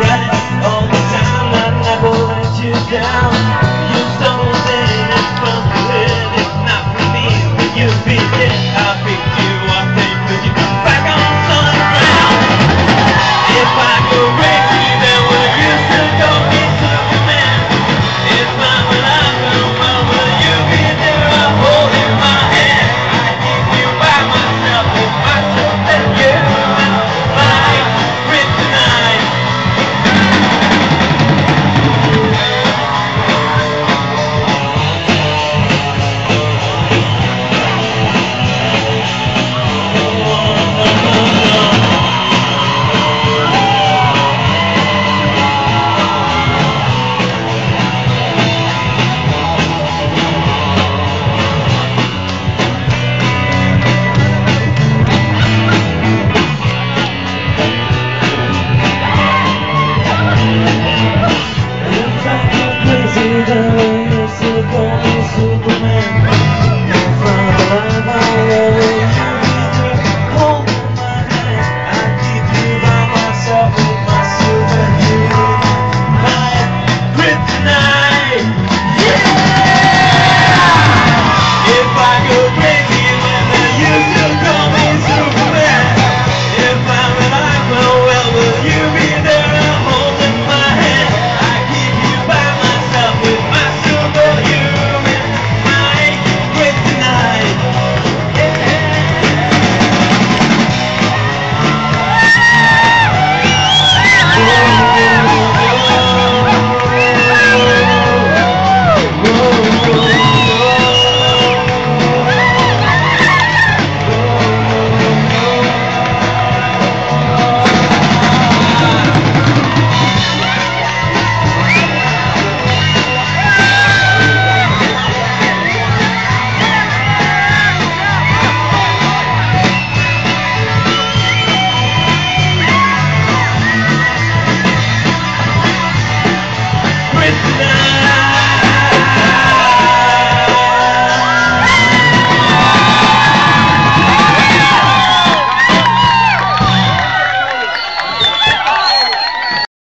Right all the time. I never let you down.